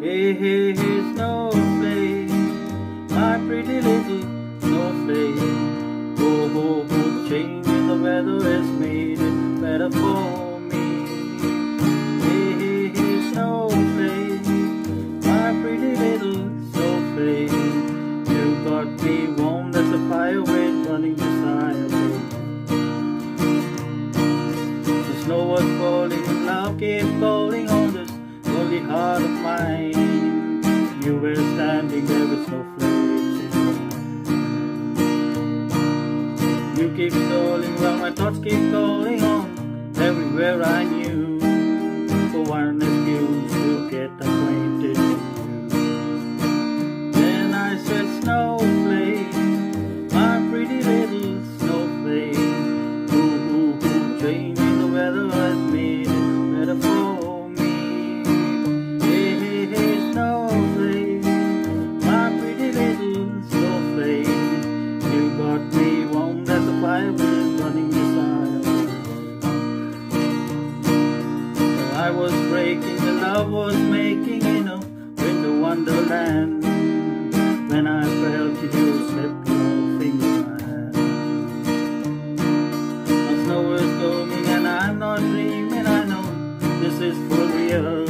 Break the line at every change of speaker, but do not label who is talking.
Hey, hey, hey, snowflake, my pretty little snowflake. Oh, oh, oh, change in the weather has made it better for me. Hey, hey, hey, snowflake, my pretty little snowflake. You got me warm, that's a fire weight running beside me. The snow was falling, love kept falling standing there with no flakes You keep stalling while my thoughts keep calling on. Everywhere I knew, for one excuse to get acquainted was breaking, the love was making, you know, in the wonderland. When I felt you, slip your fingers my hand. Snow is coming and I'm not dreaming, I know this is for real.